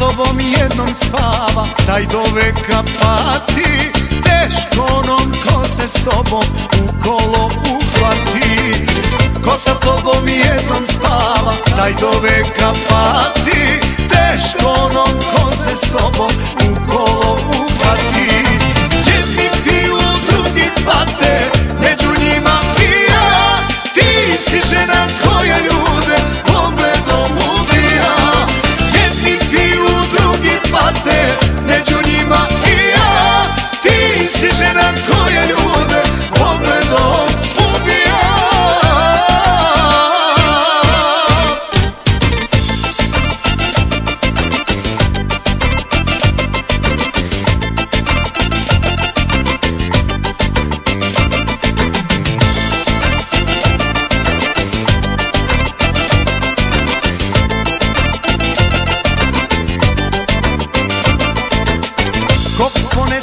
tobom jednom spava. Taj do veka pati Teško onom ko se s tobom u kolo uhvati. Ko sa tobom jednom spava Taj do veka pati Teško onom ko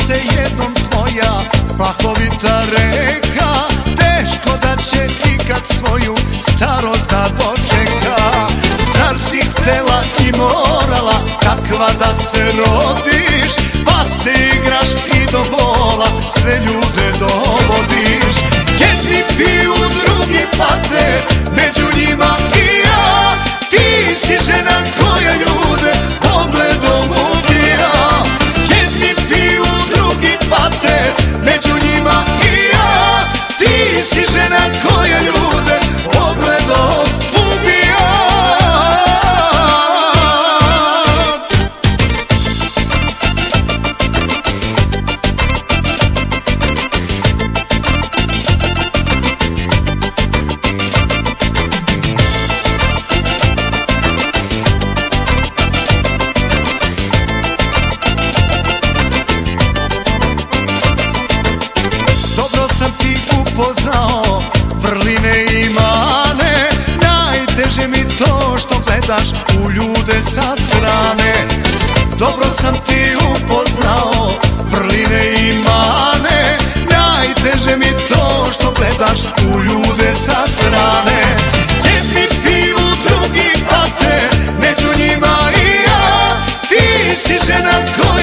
ponese jednom tvoja plahovita reka. Teško da će ikad svoju starost da dočeka. Zar si htela i morala takva da se rodiš to što gledaš u ljude sa strane. Dobro sam ti upoznao vrline i mane. Najteže mi to što gledaš u ljude sa strane. Jedni piju, drugi pate, među njima i ja. Ti si žena koja